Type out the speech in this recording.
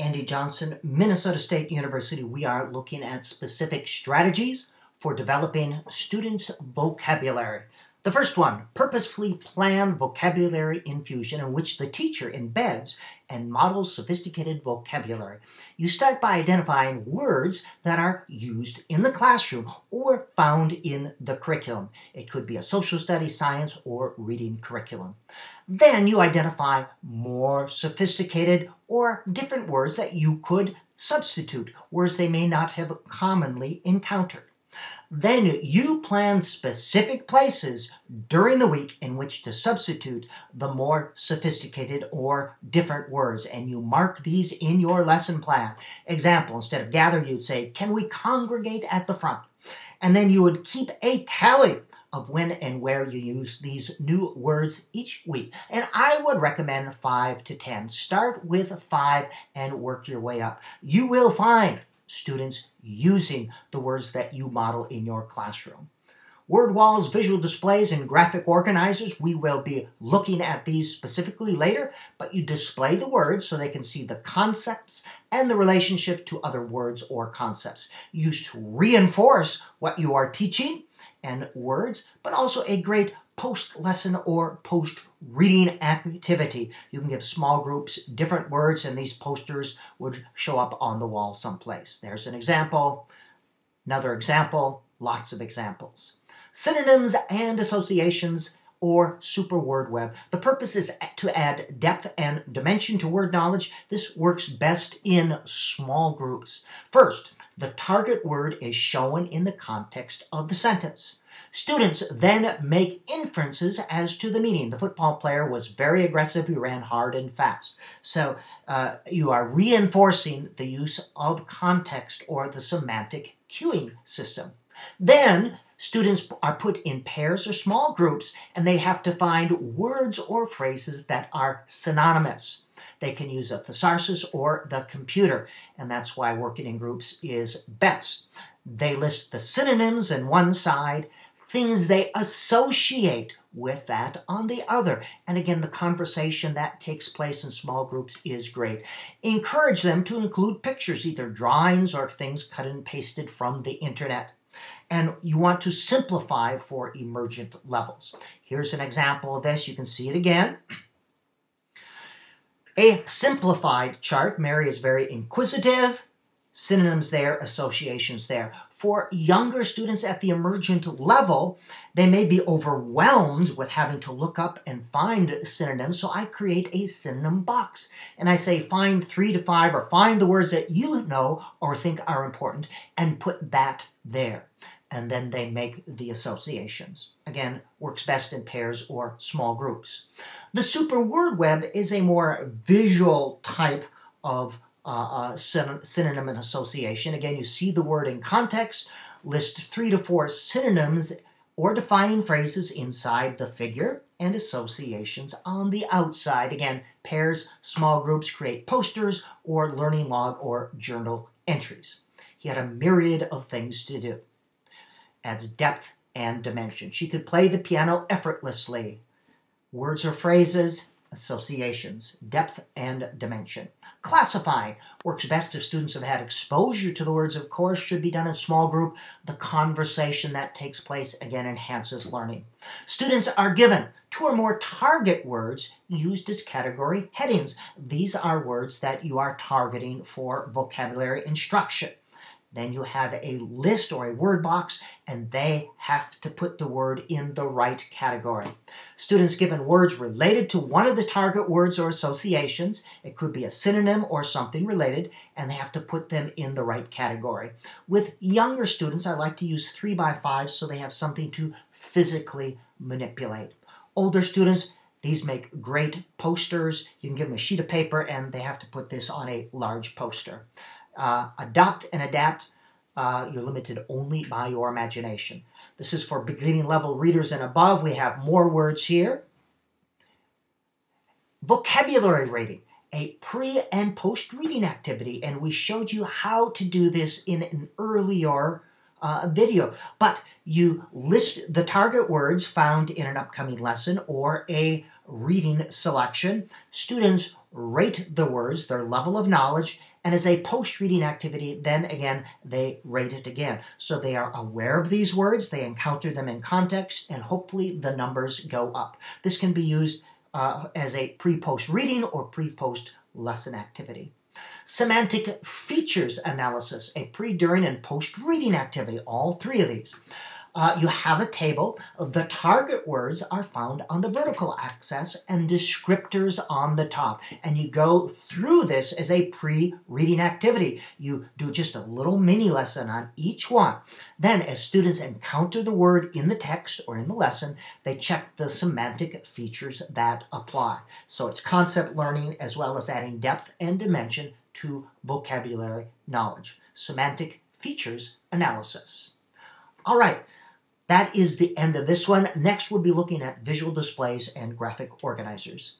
Andy Johnson, Minnesota State University. We are looking at specific strategies for developing students' vocabulary. The first one, purposefully planned vocabulary infusion in which the teacher embeds and models sophisticated vocabulary. You start by identifying words that are used in the classroom or found in the curriculum. It could be a social studies, science, or reading curriculum. Then you identify more sophisticated or different words that you could substitute, words they may not have commonly encountered. Then you plan specific places during the week in which to substitute the more sophisticated or different words, and you mark these in your lesson plan. Example, instead of gather, you'd say, Can we congregate at the front? And then you would keep a tally of when and where you use these new words each week. And I would recommend five to 10. Start with five and work your way up. You will find students using the words that you model in your classroom. Word walls, visual displays, and graphic organizers, we will be looking at these specifically later, but you display the words so they can see the concepts and the relationship to other words or concepts. Used to reinforce what you are teaching and words, but also a great post lesson or post reading activity. You can give small groups different words, and these posters would show up on the wall someplace. There's an example, another example, lots of examples. Synonyms and associations or super word web. The purpose is to add depth and dimension to word knowledge. This works best in small groups. First, the target word is shown in the context of the sentence. Students then make inferences as to the meaning. The football player was very aggressive, he ran hard and fast. So uh, you are reinforcing the use of context or the semantic cueing system. Then students are put in pairs or small groups and they have to find words or phrases that are synonymous. They can use a thesaurus or the computer, and that's why working in groups is best. They list the synonyms on one side, things they associate with that on the other. And again, the conversation that takes place in small groups is great. Encourage them to include pictures, either drawings or things cut and pasted from the internet. And you want to simplify for emergent levels. Here's an example of this. You can see it again. A simplified chart. Mary is very inquisitive synonyms there, associations there. For younger students at the emergent level, they may be overwhelmed with having to look up and find synonyms, so I create a synonym box. And I say find three to five or find the words that you know or think are important and put that there. And then they make the associations. Again, works best in pairs or small groups. The super word web is a more visual type of uh, uh, synonym and association. Again, you see the word in context, list three to four synonyms or defining phrases inside the figure and associations on the outside. Again, pairs, small groups create posters or learning log or journal entries. He had a myriad of things to do. Adds depth and dimension. She could play the piano effortlessly. Words or phrases, associations, depth and dimension. Classifying works best if students have had exposure to the words, of course, should be done in small group. The conversation that takes place, again, enhances learning. Students are given two or more target words used as category headings. These are words that you are targeting for vocabulary instruction. Then you have a list or a word box, and they have to put the word in the right category. Students given words related to one of the target words or associations, it could be a synonym or something related, and they have to put them in the right category. With younger students, I like to use 3 by 5 so they have something to physically manipulate. Older students, these make great posters. You can give them a sheet of paper and they have to put this on a large poster uh, adopt and adapt, uh, you're limited only by your imagination. This is for beginning level readers and above. We have more words here. Vocabulary rating, a pre and post reading activity, and we showed you how to do this in an earlier uh, video. But you list the target words found in an upcoming lesson or a reading selection. Students rate the words, their level of knowledge, And as a post-reading activity, then again, they rate it again. So they are aware of these words, they encounter them in context, and hopefully the numbers go up. This can be used uh, as a pre-post reading or pre-post lesson activity. Semantic features analysis, a pre, during, and post-reading activity, all three of these. Uh, you have a table. The target words are found on the vertical axis and descriptors on the top. And you go through this as a pre-reading activity. You do just a little mini lesson on each one. Then as students encounter the word in the text or in the lesson, they check the semantic features that apply. So it's concept learning as well as adding depth and dimension to vocabulary knowledge. Semantic features analysis. All right. That is the end of this one. Next, we'll be looking at visual displays and graphic organizers.